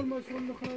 المشروع الآخر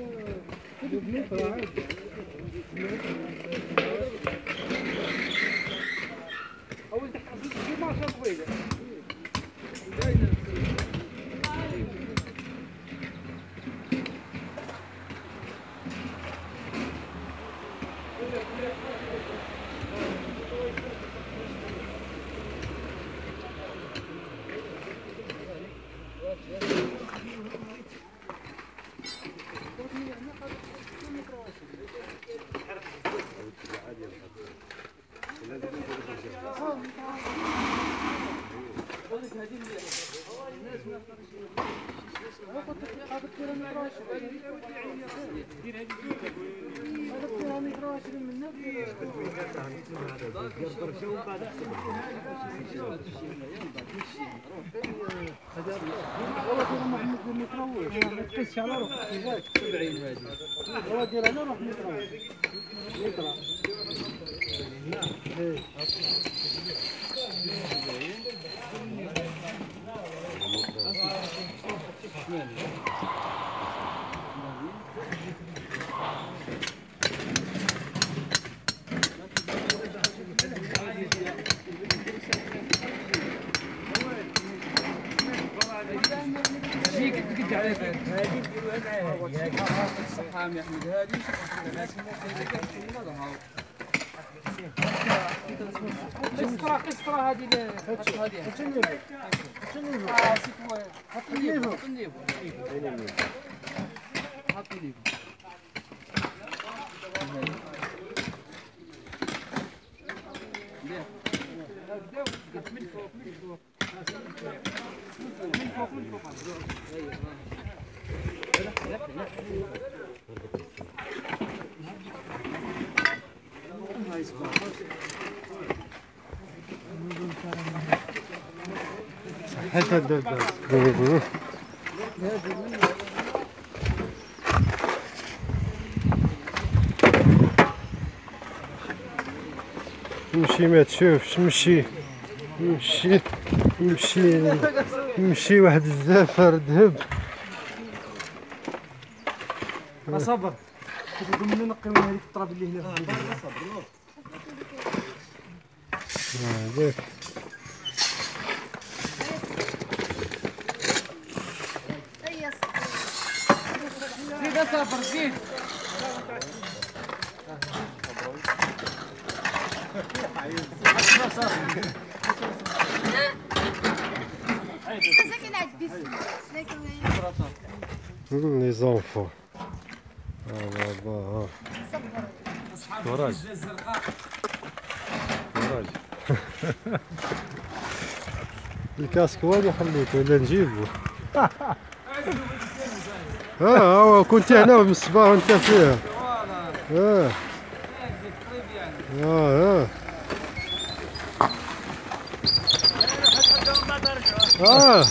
دير الصحة يا احمد هذه قسطرة قسطرة هذه هذه شنو شنو آه سيت حط الليفو حط الليفو حط الليفو من فوق من فوق من فوق من فوق حتى مشي ما تشوفش مشي مشي مشي مشي واحد الزفر ذهب صبر كنت من نقي من هذيك التراب اللي هنا في Vamos ver. Les enfants. Ah bah bah. الكاسك وين خليته ولا نجيبه آه هو كنت هنا من الصباح وانت فيها. آه. آه آه. آه.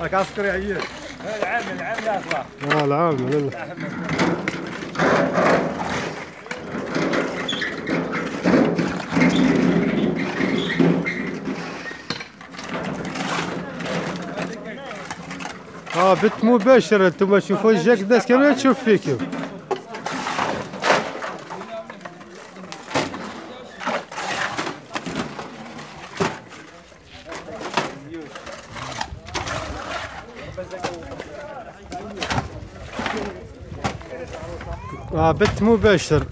راك عسكري عيان العام العام لا اصلاح آه العام لا آه بث مباشر أنتم شوفوا جاك الناس كامله تشوف فيكم آه بث مباشر.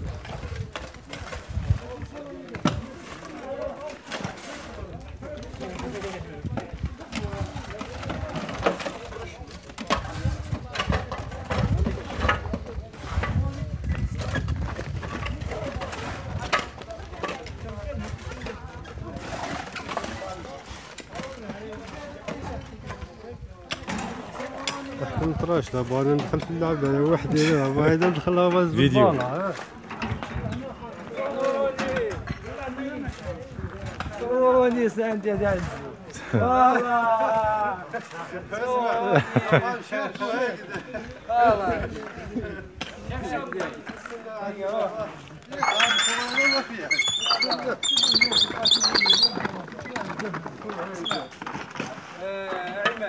نطراش لا بغينا ندخل في أنا وحدي أنا بغينا ندخل بس فيديو. انت يا والله.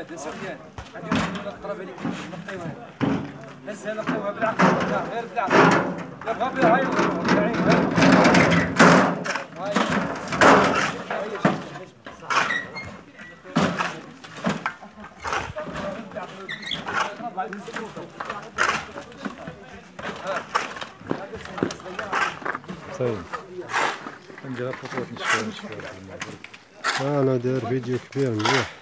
هذا سفيان غادي لك قرب عليك نقيوها هزها نقيوها بالعقل لا غير بالعقل لا بغا بها هاي العين هاي طيب ندير خطوات نشوف نشوف أنا داير فيديو كبير مليح.